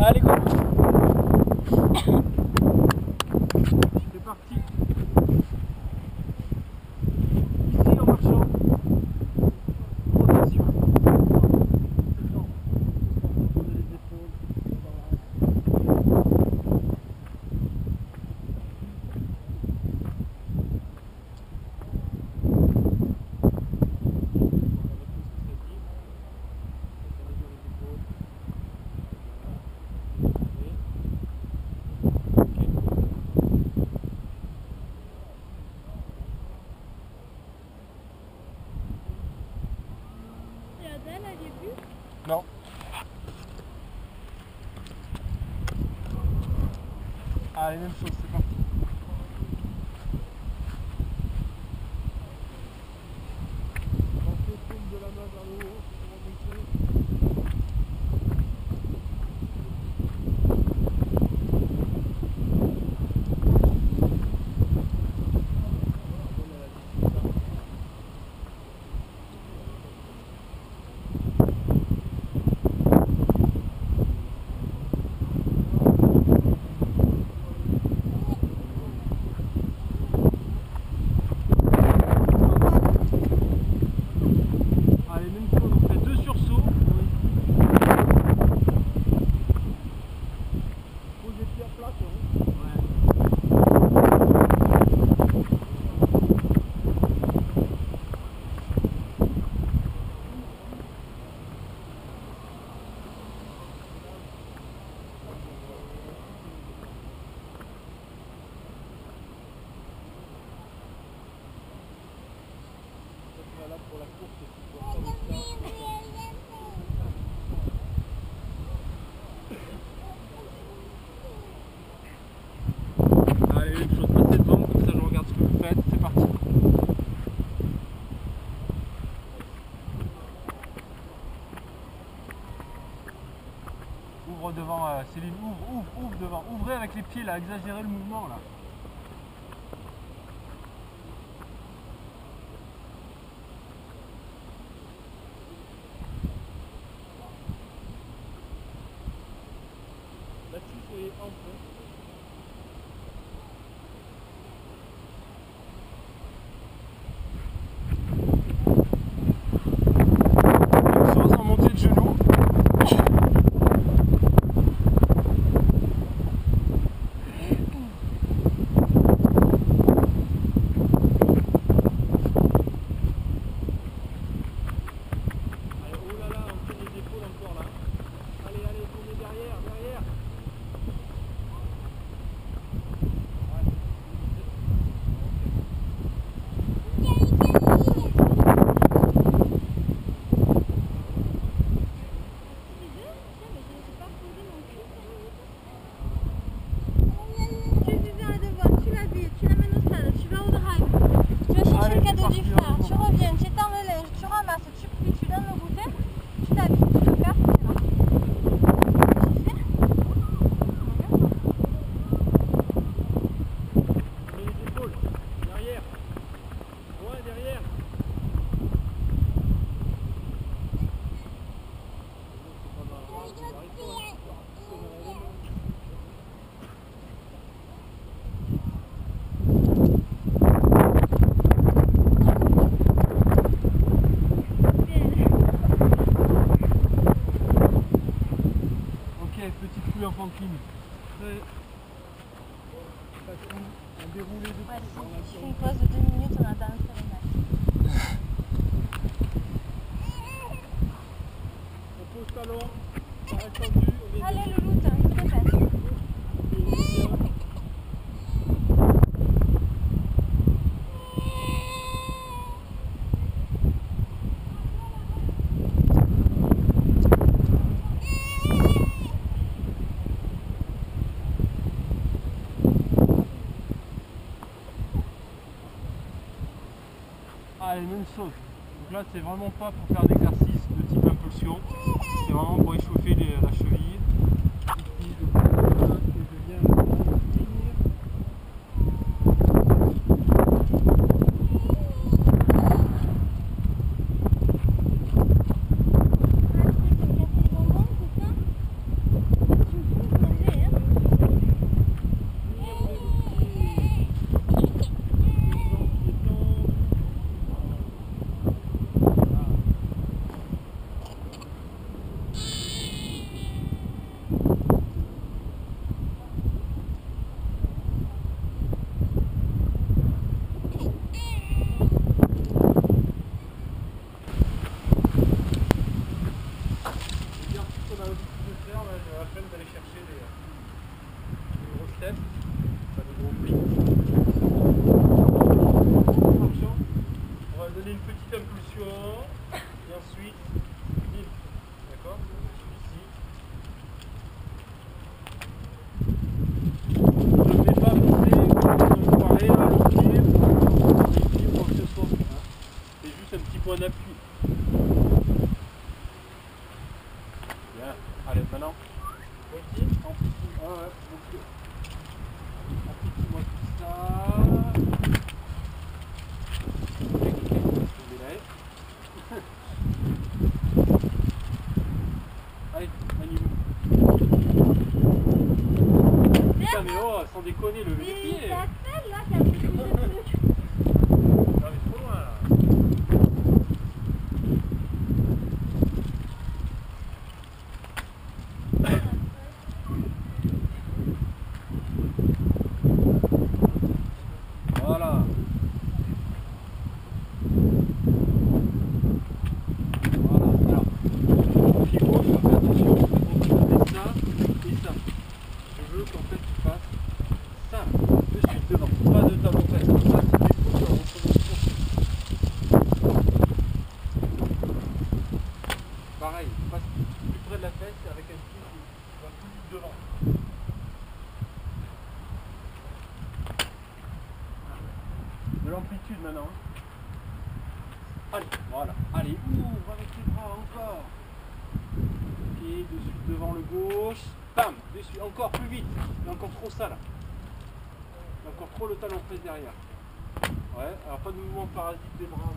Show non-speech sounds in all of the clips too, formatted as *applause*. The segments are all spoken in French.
Arigo. Thank you. devant. Ouvrez avec les pieds là, exagérez le mouvement là. c'est vraiment pas derrière. Ouais, alors pas de mouvement parasite des bras.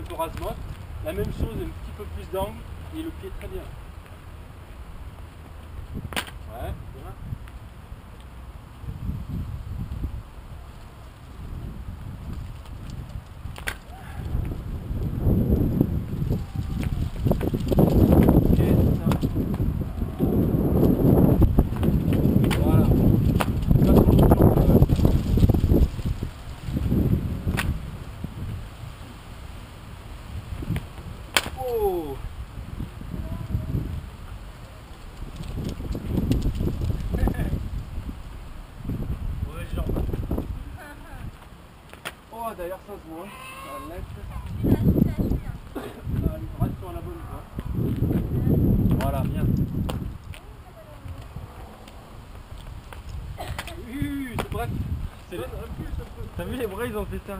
un peu. La même chose, un petit peu plus d'angle, et le pied très bien. ils ont fait ça.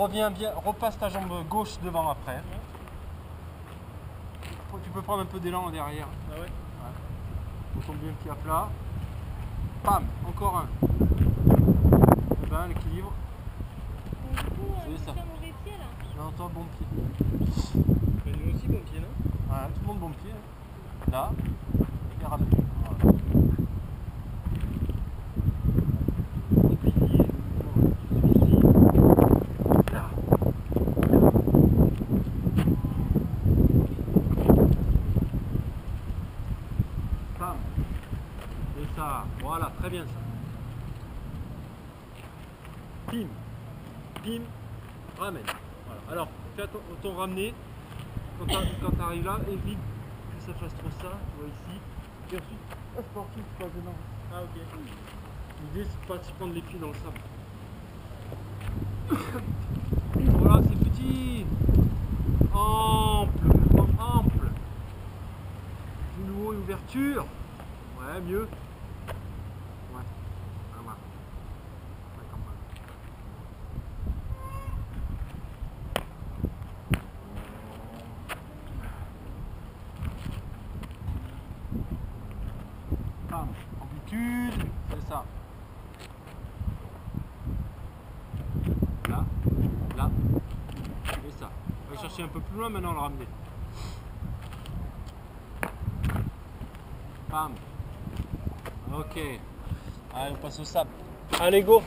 reviens bien, repasse ta jambe gauche devant après. Tu peux prendre un peu d'élan derrière. Ah ouais. ouais. tombe bien le pied à plat. Pam, encore un. Et ben l'équilibre. C'est euh, ça. mauvais pied là. Non, bon pied. Mais nous aussi bon pied, non? Tout le monde bon pied. Hein. Là, et ramène. ramener, quand tu arrives là, évite que ça fasse trop ça, tu vois ici. Et ensuite, pas dedans. Ah ok. L'idée c'est pas de se prendre les pieds dans le sable. *coughs* voilà, c'est petit, ample, ample. Nouveau ouverture. Ouais, mieux. là, et ça. On va chercher un peu plus loin, maintenant le ramener. Bam. Ok. Allez, on passe au sable. Allez, go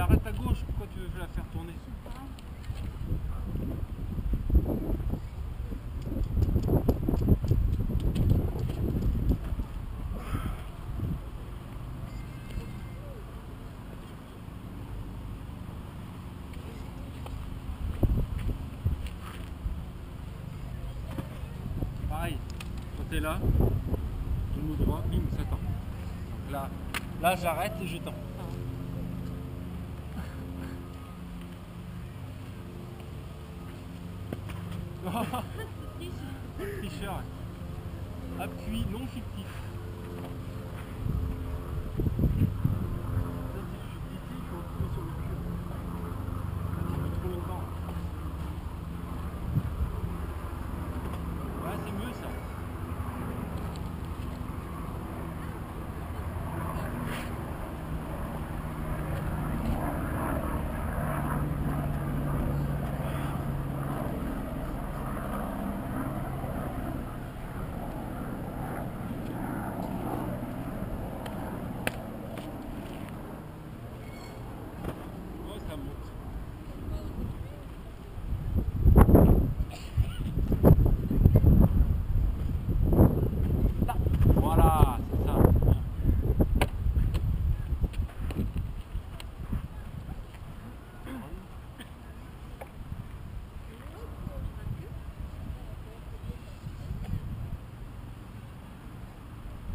arrête à gauche, pourquoi tu veux la faire tourner Pareil, quand t'es là, genou droit, bim, ça tend. Donc là, là j'arrête et je tends.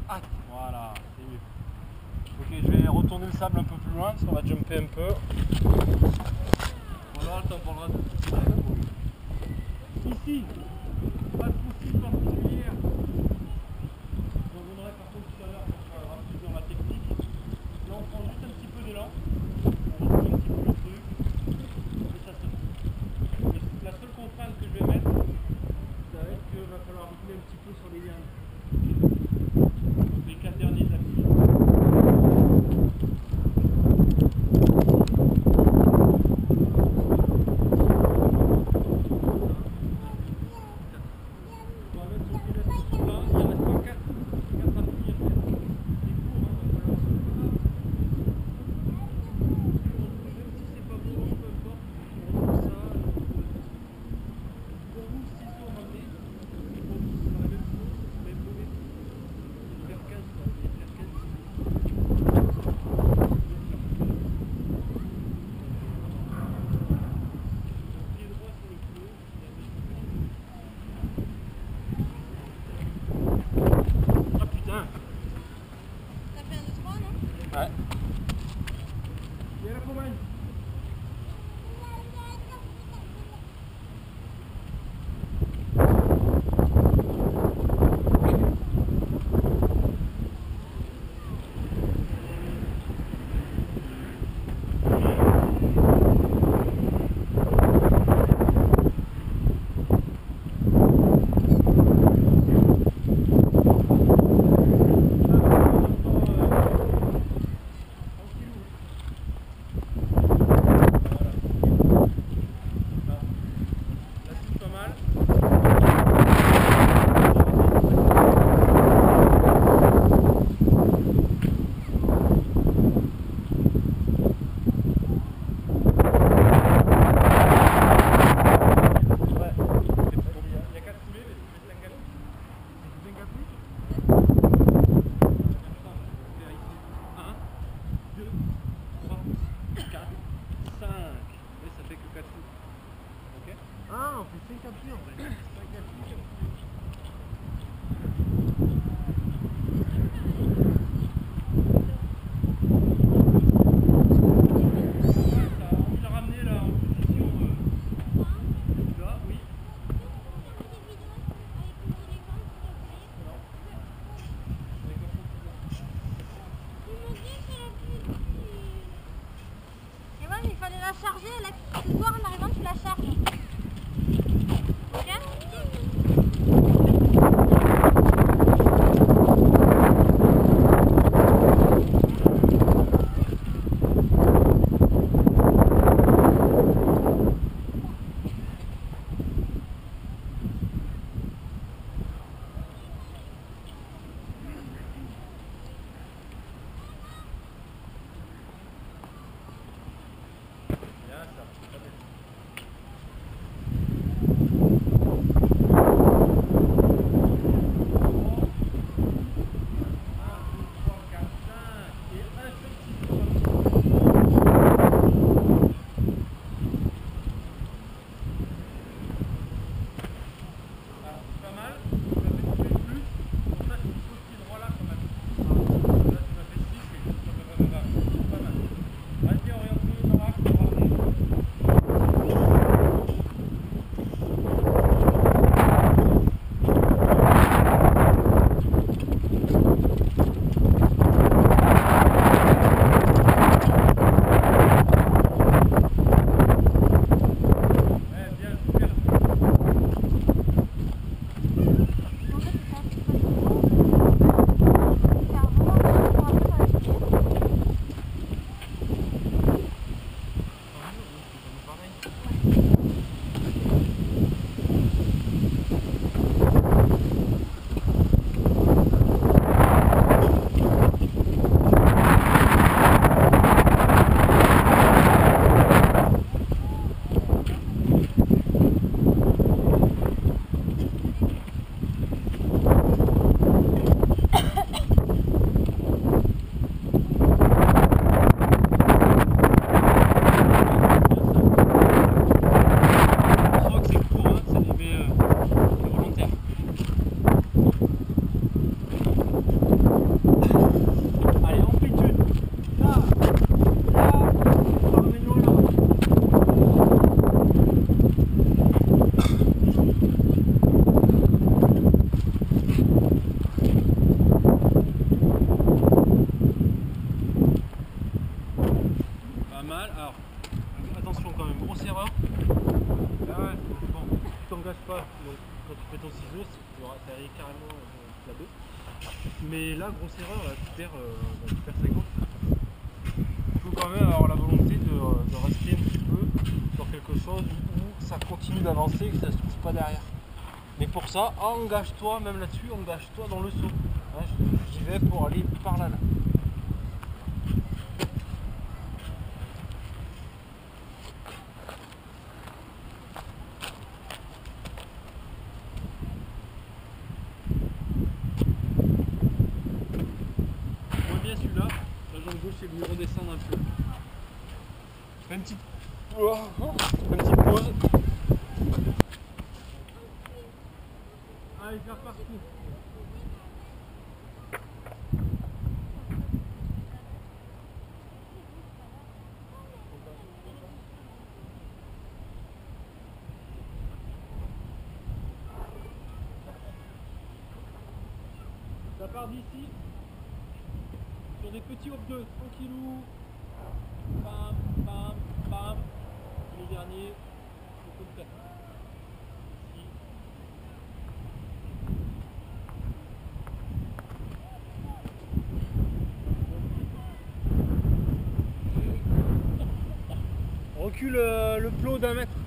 Voilà, c'est mieux. Ok, je vais retourner le sable un peu plus loin, ça va jumper un peu. Voilà, t'en parleras de tout Ici, engage-toi même là-dessus, engage-toi dans le saut. Hein, j'y vais pour aller Ça part d'ici, sur des petits hop 2, tranquillou. Bam, bam, bam. Le dernier, c'est comme ça. Recule euh, le plot d'un mètre.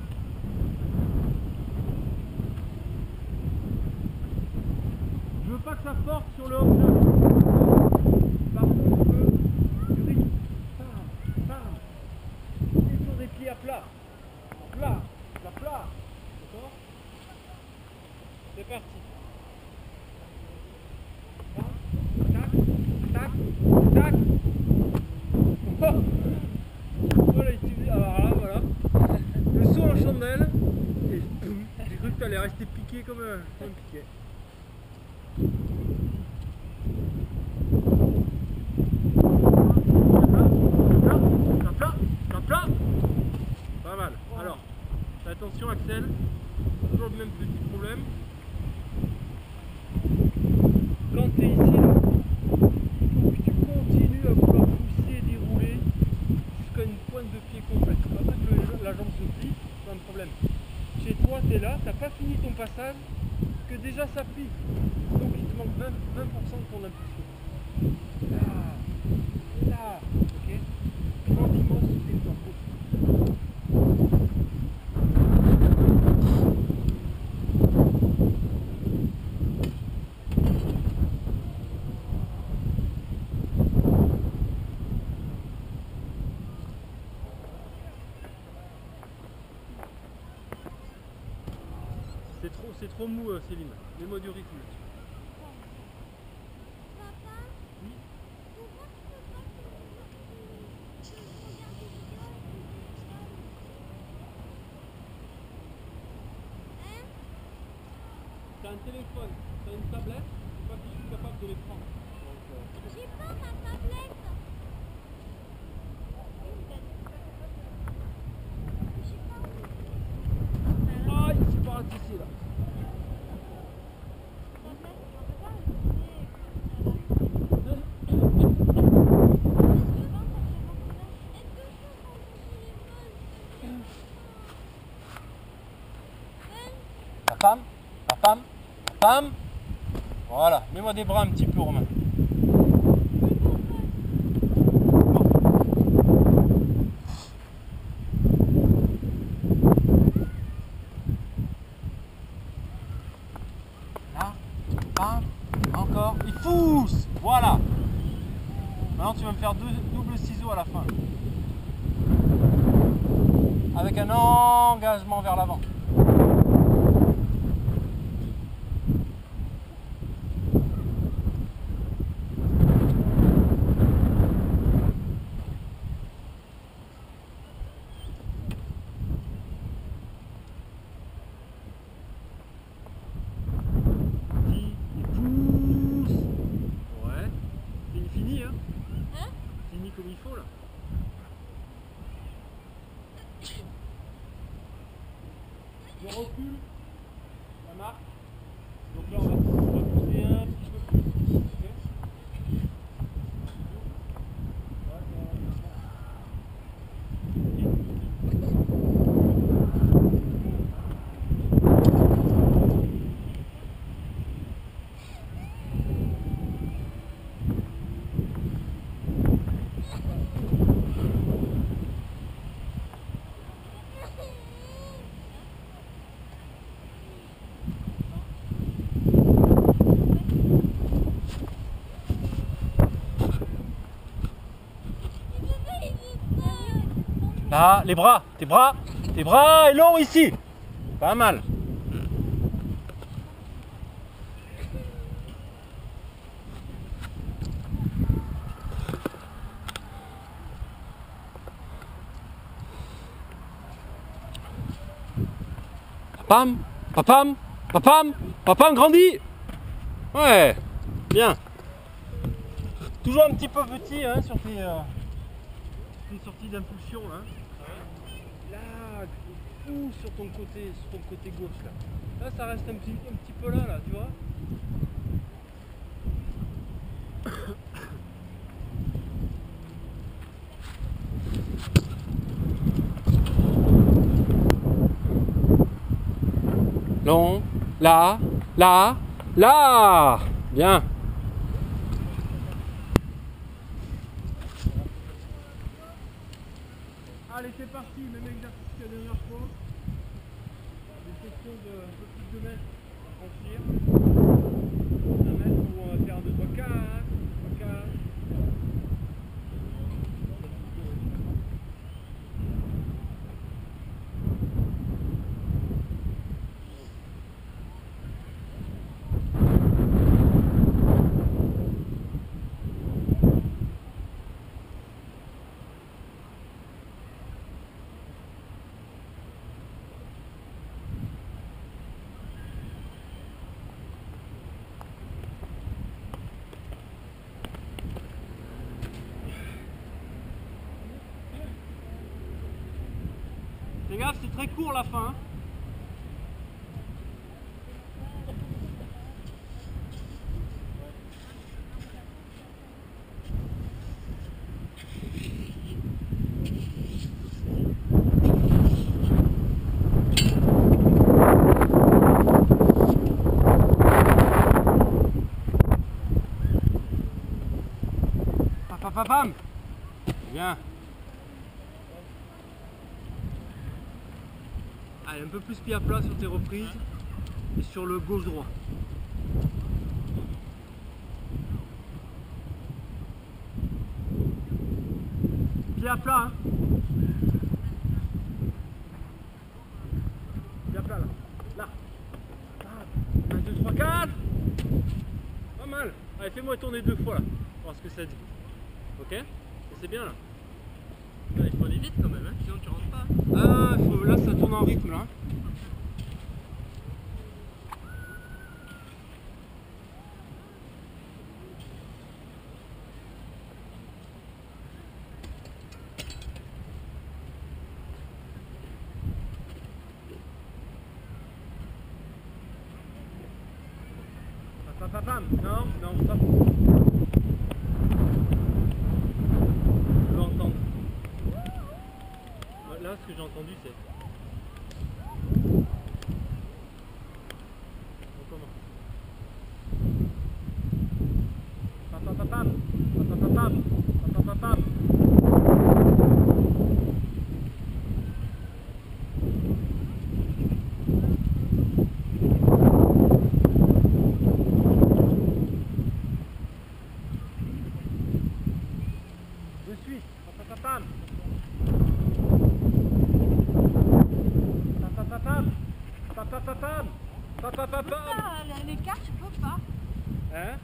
Promous euh, Céline, les mots du rythme. Pam. Voilà. Mets-moi des bras un petit peu, Romain. 我。Ah, les bras, tes bras, tes bras est long ici. Pas mal. Papam, papam, papam, papam grandit. Ouais, bien. Toujours un petit peu petit hein, sur tes, euh, tes sorties d'impulsion. Hein sur ton côté, sur ton côté gauche là. Là ça reste un petit, un petit peu là là, tu vois. Non, là, là, là. Bien. La fin. Pam, pam, pam. Bien. Allez, un peu plus pied à plat sur tes reprises et sur le gauche-droit. Pied à plat, hein. Pied à plat, là. Là. 1, 2, 3, 4. Pas mal. Allez, fais-moi tourner deux fois, là. Voir ce que ça dit. Ok? C'est bien, là. Il faut aller vite quand même, hein, sinon tu rentres pas. Ah, faut- là ça tourne en rythme là. Pam, pam, pam. Non, non, stop. Je veux entendre. Ouais, Là, ce que j'ai entendu, c'est. On commence. Pam, pam, pam, pam. Pam, pam, pam, pam. Pam, pam, pam, pam. Je suis. Pam, pam, pam, pam. Pam, pam, pam, pam. Pam, pam, pam, pam. Pam, pam, pam. Ah, l'écart, je peux pas. Hein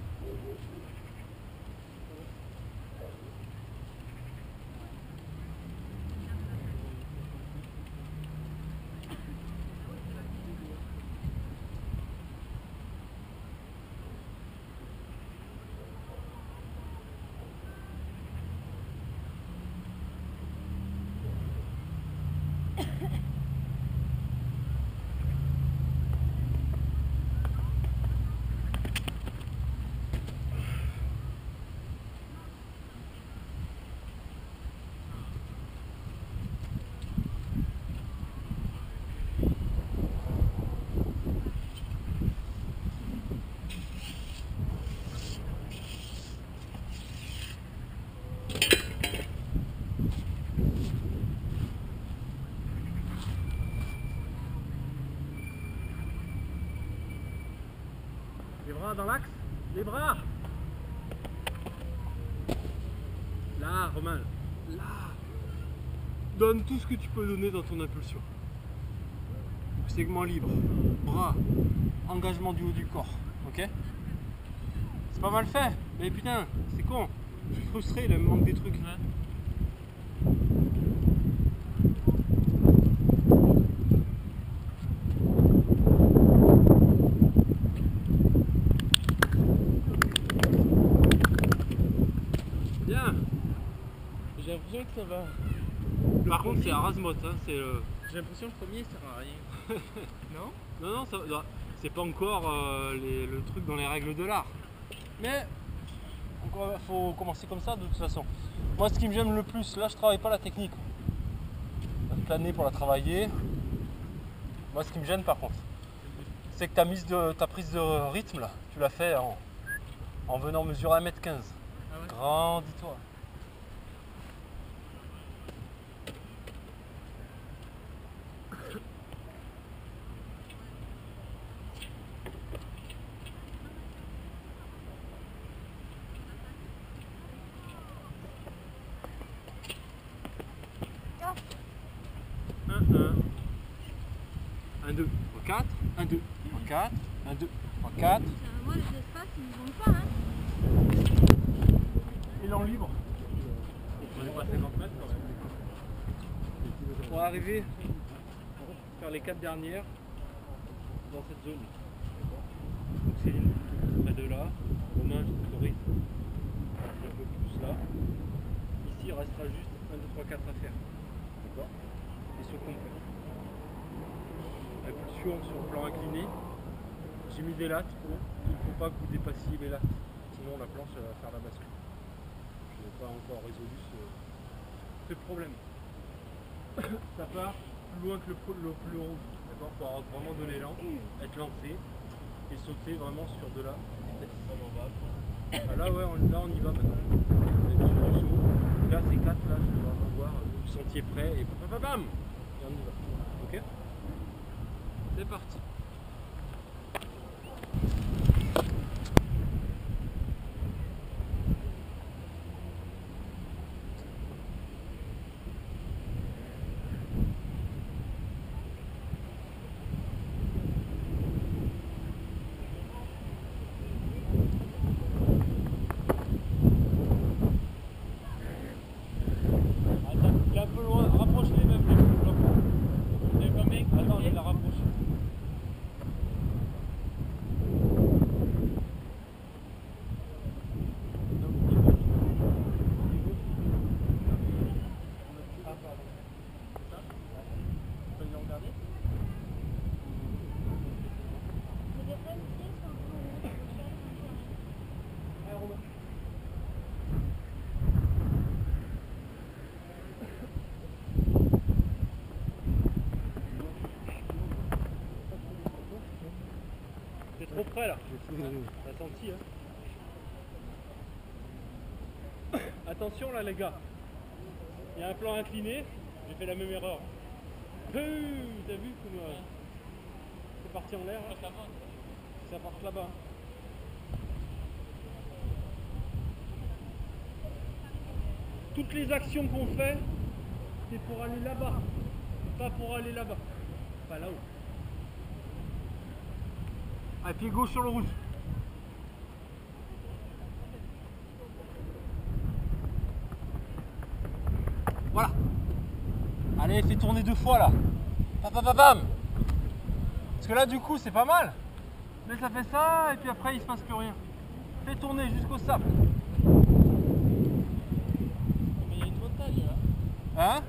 Les dans l'axe Les bras Là, Romain. Là. Donne tout ce que tu peux donner dans ton impulsion. Segment libre. Bras. Engagement du haut du corps. Ok? C'est pas mal fait. Mais putain, c'est con. Je suis frustré, il me manque des trucs. Bien. J'ai l'impression que ça va. Par contre, c'est Erasmus, hein, c'est le... J'ai l'impression que le premier sert à rien. *laughs* non? Non, non, ça- non, c'est pas encore euh, les- le truc dans les règles de l'art. Mais il faut commencer comme ça de toute façon. Moi, ce qui me gêne le plus, là, je travaille pas la technique. Vais planer pour la travailler. Moi, ce qui me gêne par contre, c'est que ta, mise de, ta prise de rythme, là, tu l'as fait en, en venant mesurer 1m15. Ah ouais? Grandis-toi. Ah. 1, 1, 1, 2, 3, 4, 1, 2, 3, 4, 1, 2, 3, 4. Moi, les espaces, ils ne vont pas. Hein. Élan libre. On est pas à 50 mètres quand même. Pour arriver, faire les 4 dernières dans cette zone. Donc Céline, près de là. Romain, je t'autorise. Un peu plus là. Ici, il restera juste 1, 2, 3, 4 à faire. D'accord Et sur complet. Des lattes. Il ne faut pas que vous dépassiez les lattes. Sinon la planche va faire la bascule. Je n'ai pas encore résolu ce, problème. *coughs* Ça part plus loin que le, le plus haut. D'accord Pour avoir vraiment de l'élan, être lancé et sauter vraiment sur de vitesse. Ah là ouais, on, là on y va maintenant. Le. Là c'est 4, là je dois vraiment voir le sentier prêt et bam bam bam Et on y va. Ok? C'est parti. Attends, il est un peu loin, rapproche-les même les blocs. Vous avez pas mec Attends, je vais la rapprocher. Ah, pardon. C'est ça Tu peux venir regarder Mais des fois, les pieds sont un peu longs, je cherche un peu. Ah, Romain. T'es trop près là. T'as senti hein Attention là les gars. Il y a un plan incliné. J'ai fait la même erreur. T'as vu comme c'est parti en l'air hein Ça part là-bas. Toutes les actions qu'on fait, c'est pour aller là-bas, pas pour aller là-bas. Pas là-haut. Ah, pied gauche sur le rouge. Voilà. Allez, fais tourner deux fois là. Parce que là, du coup, c'est pas mal. Mais ça fait ça, et puis après, il se passe plus rien. Fais tourner jusqu'au sable. Mais il y a une montagne là. Hein?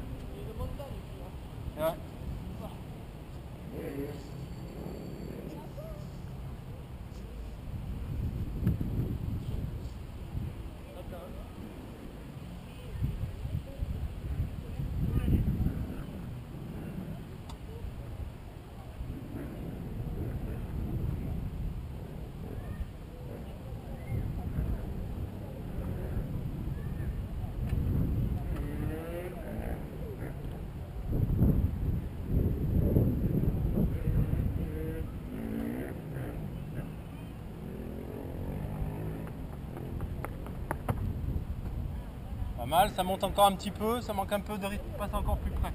Ça monte encore un petit peu, ça manque un peu de rythme, passe encore plus près.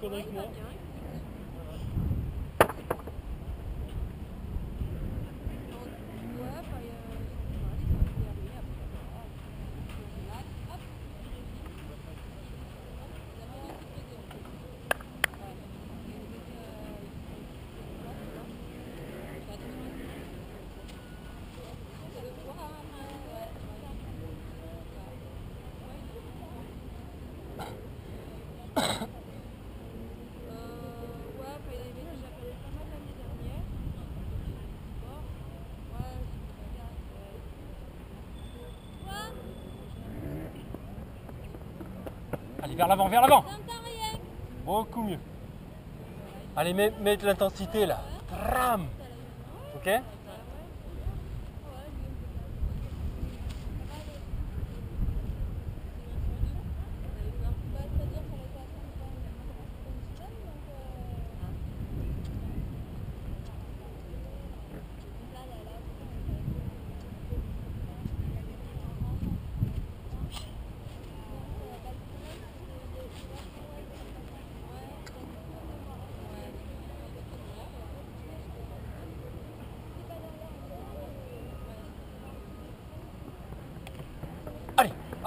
Faites pas la même connerie vers l'avant, vers l'avant. Beaucoup mieux. Allez, mets, mets de l'intensité là. Tram. Ok?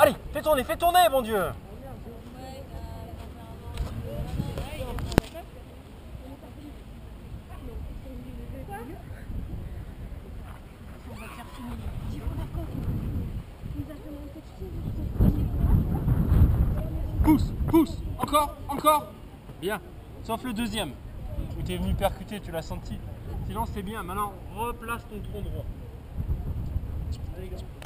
Allez, fais tourner, fais tourner, mon Dieu Pousse, pousse, encore, encore. Bien, sauf le deuxième, où tu es venu percuter, tu l'as senti. Sinon c'est bien, maintenant replace ton tronc droit. Allez, gars.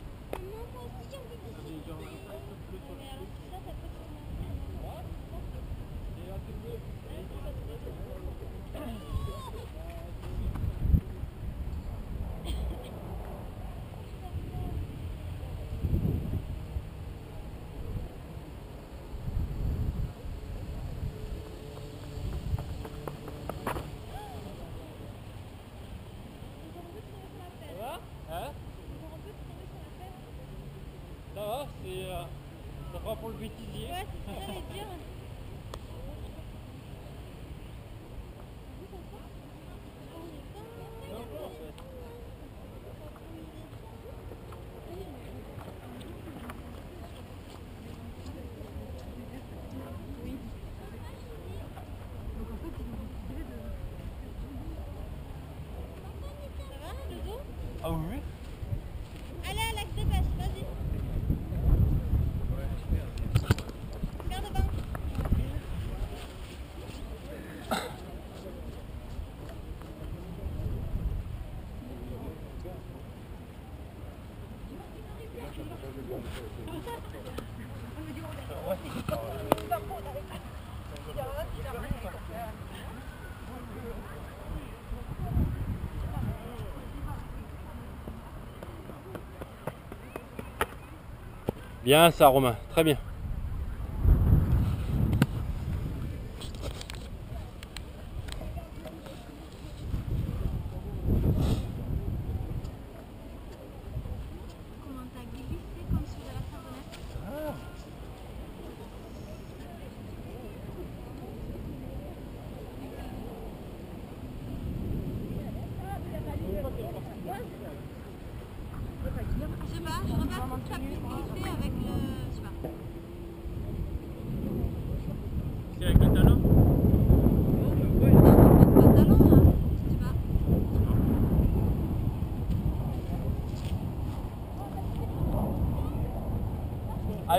Bien ça Romain, très bien.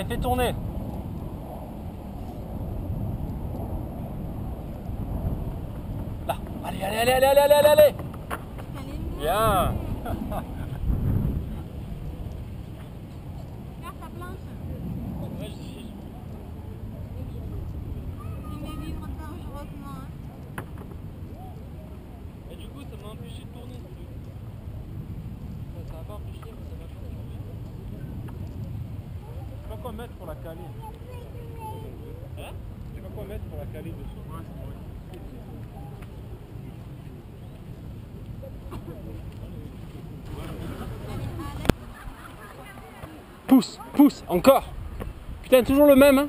été tourné. Là, allez, allez, allez, allez, allez, allez, allez, allez. Bien. Planche. Pousse, pousse, encore. Putain, toujours le même. Hein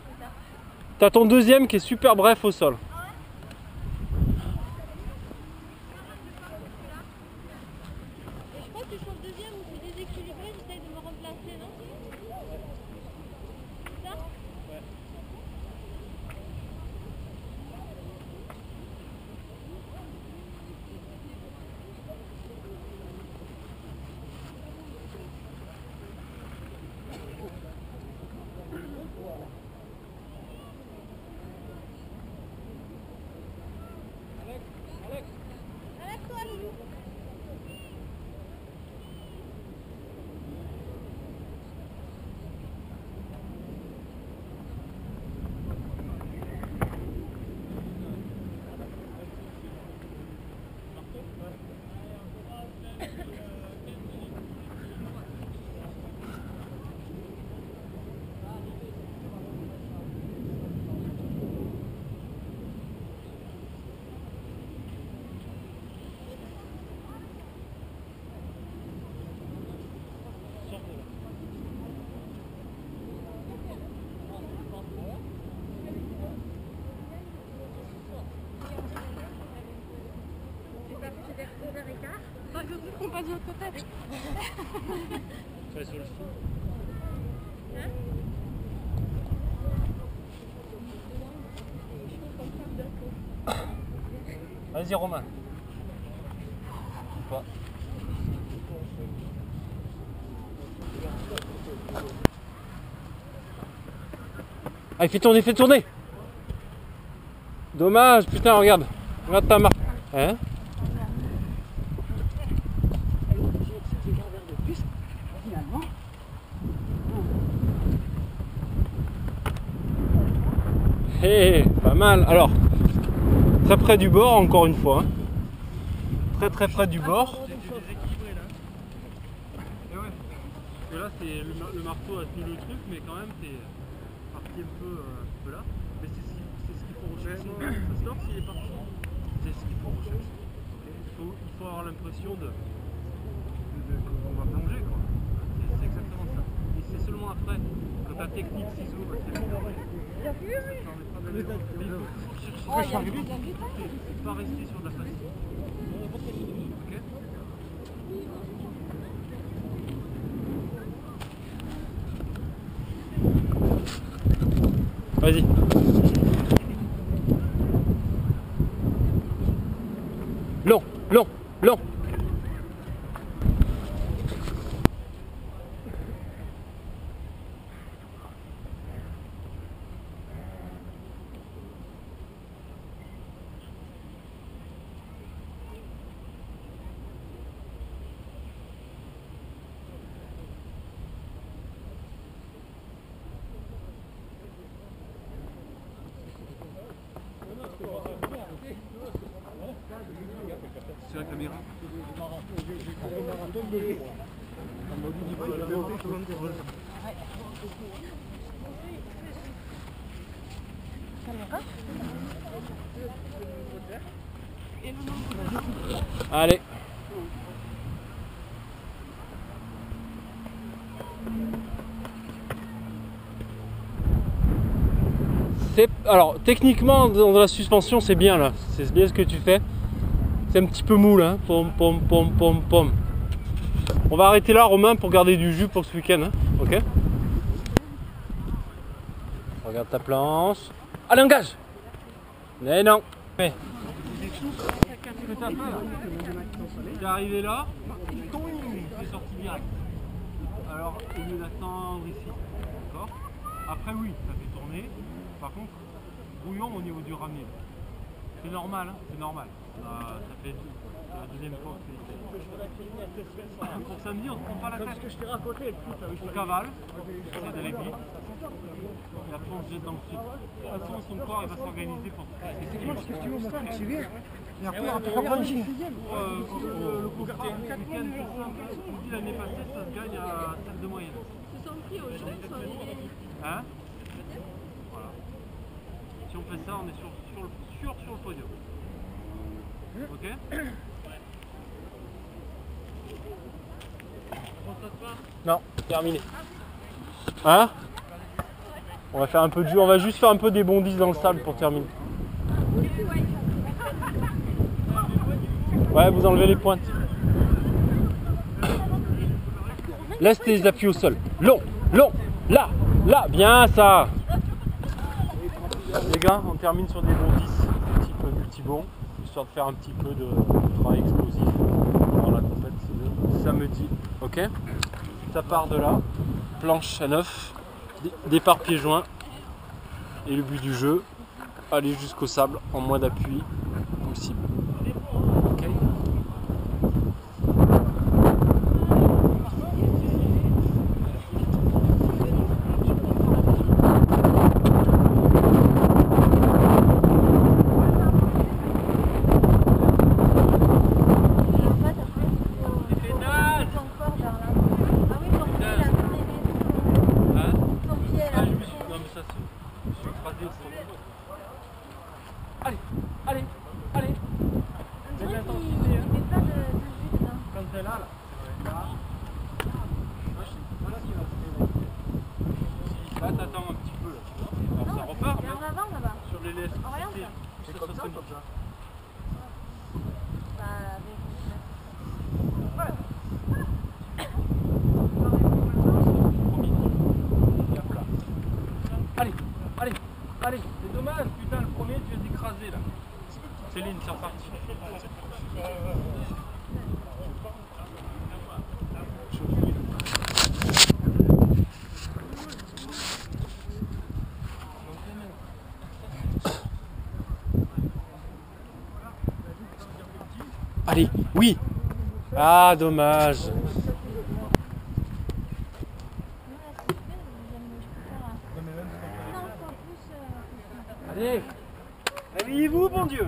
T'as ton deuxième qui est super bref au sol. Vas-y Romain. Quoi Allez, fais tourner, fais tourner Dommage, putain, regarde. Regarde ta marque. Hein mal. Alors, très près du bord, encore une fois. hein. Très très près du bord. C'est déséquilibré là. Et ouais. Parce que là, c'est le, le marteau a tenu le truc, mais quand même, t'es parti un peu, euh, un peu là. Mais c'est ce qu'il c'est ce qu'il faut rechercher. Le stop, s'il est parti, c'est ce qu'il faut rechercher. Il, faut, il faut avoir l'impression de, de- de- qu'on va plonger, quoi. C'est c'est exactement ça. Et c'est seulement après, quand ta technique ciseau va se détail. C'est pas rester sur la facilité. Ok Vas-y. Long, long, long. C'est la caméra. Allez. Alors techniquement dans la suspension c'est bien là, c'est bien ce que tu fais. C'est un petit peu mou là, pom pom pom pom pom. On va arrêter là Romain pour garder du jus pour ce week-end, hein. ok Regarde ta planche. Allez engage Mais non. Que là T'es arrivé là, t'es sorti direct. Alors, au lieu d'attendre ici, d'accord Après, oui, ça fait tourner. Par contre, brouillon au niveau du ramier. C'est normal, hein, c'est normal. Ça, ça fait c'est la deuxième fois que c'est Pour samedi, on se prend pas la tête. On cavale, on essaie d'aller vite. Et après, on se jette dans le sud. De toute façon, son corps il va s'organiser pour Et après, on peut pas ici. Euh, pour le, le contrat, le week-end, c'est simple. Je vous dis, l'année passée, ça se gagne à 7 de moyenne. Hein Voilà. Si on fait ça, on est sur, sur, le, sur, sur le podium. Ok On Non, terminé. Hein? On va faire un peu de jus, on va juste faire un peu des bondis dans le sable pour terminer. Ouais, vous enlevez les pointes. Laisse tes appuis au sol. Long, long, là, là, bien ça. Les gars, on termine sur des bondis, petit peu multibons, histoire de faire un petit peu de travail explosif. Alors la compète, samedi, ok Ça part de là, planche à neuf, dé- départ pieds joints, et le but du jeu, aller jusqu'au sable en moins d'appui possible. Ok En fait, après, il faut ton corps vers là. Ah oui, ton pied, là, ton pied, Hein ton pied, là. Ah, je me suis... Non, mais Je suis écrasé au allez, allez On dirait qu'il met pas de, de jus dedans. Quand t'es là, là. Là. Là, t'attends un petit peu, là. Alors, ça repart, Il y mais en a avant là-bas. sur l'élasticité, Oriente. c'est comme ça, comme ça. Bah, avec... Promis. Céline, c'est reparti. Allez, oui. Ah, dommage Nous, là, ce que je fais, j'aime- je préfère, euh, cinq fois plus, euh, Allez Réveillez-vous, bon Dieu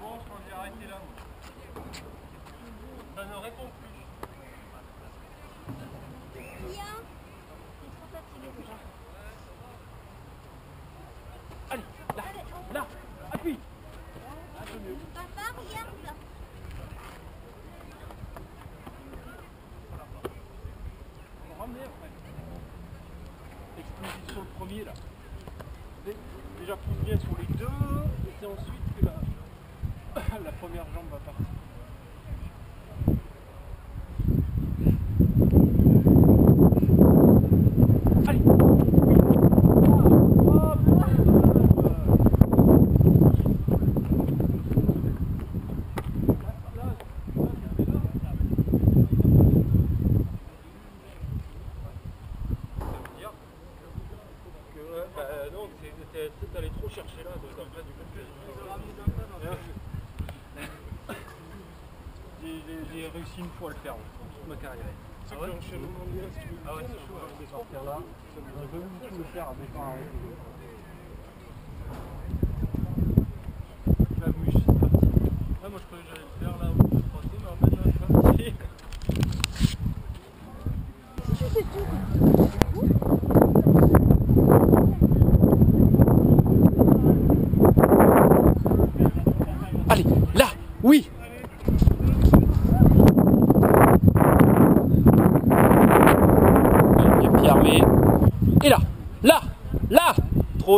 Bon, je pense que j'ai arrêté là. Ça ne répond plus. Bien. T'es trop fatigué déjà. Allez, là, là, appuie Papa, regarde là. On va ramener après. Sur le premier là. Dé- Déjà pousse bien sur les deux, et c'est ensuite que *laughs* la première jambe va partir. job.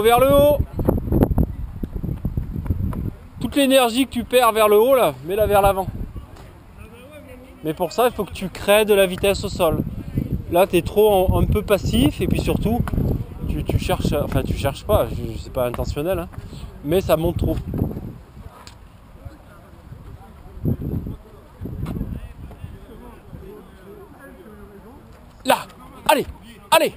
Vers le haut Toute l'énergie que tu perds vers le haut, là, mets-la vers l'avant. Mais pour ça, il faut que tu crées de la vitesse au sol. Là, tu es trop un peu passif et puis surtout, tu, cherches, enfin tu cherches pas, c'est pas intentionnel, hein, mais ça monte trop. Là Allez Allez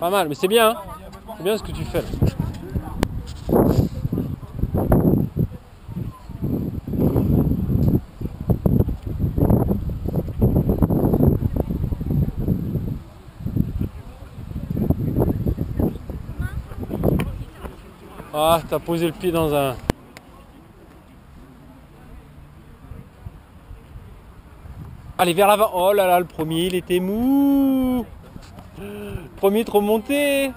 Pas mal, mais c'est bien, hein c'est bien ce que tu fais. Ah, t'as posé le pied dans un... Allez, vers l'avant. Oh là là, le premier, il était mou. Premier trop monté.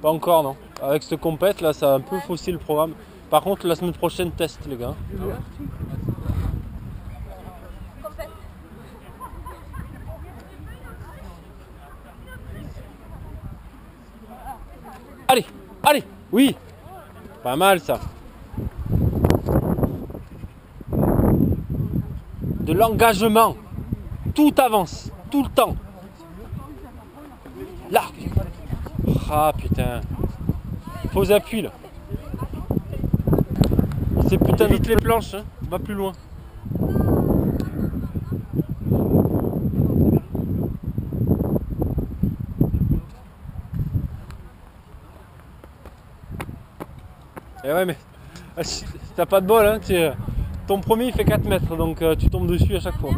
Pas encore, non. Avec cette compète, là, ça a un peu faussé le programme. Par contre, la semaine prochaine, test, les gars. Complète. Allez, allez, oui. Pas mal, ça. De l'engagement. Tout avance, tout le temps. Là. Ah, putain. Faux appui, là. C'est putain vite les planches, hein. Va plus loin. Et ouais, mais ah, si- t'as pas de bol, hein. tu- ton premier il fait 4 mètres, donc euh, tu tombes dessus à chaque fois.